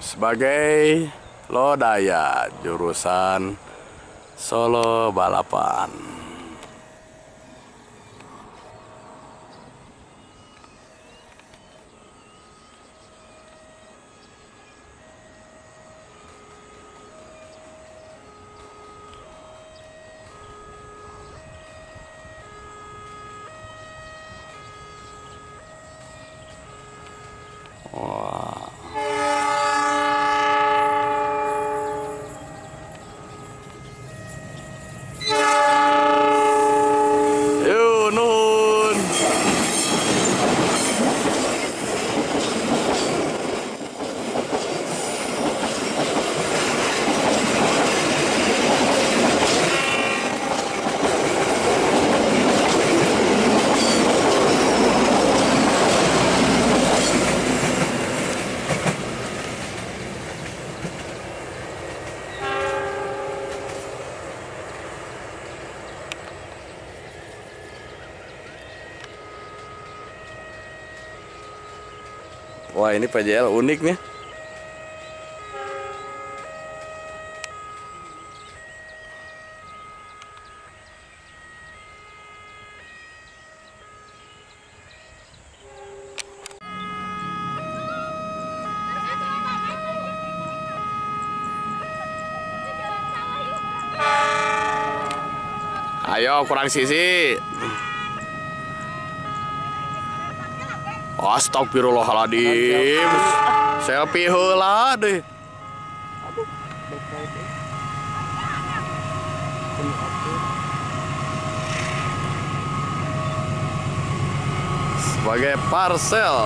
sebagai Lodaya jurusan Solo Balapan. Wah, ini PJL unik nih. Ayo kurang sisi. Astagfirullahaladzim. Selfie heula deh. Sebagai parcel.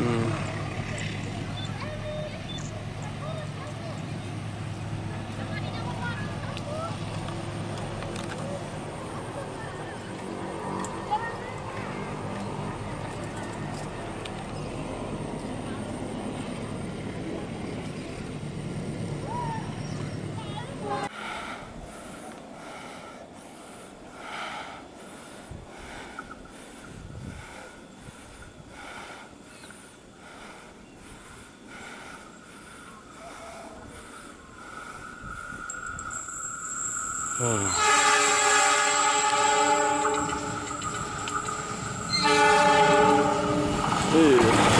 嗯。嗯。嗯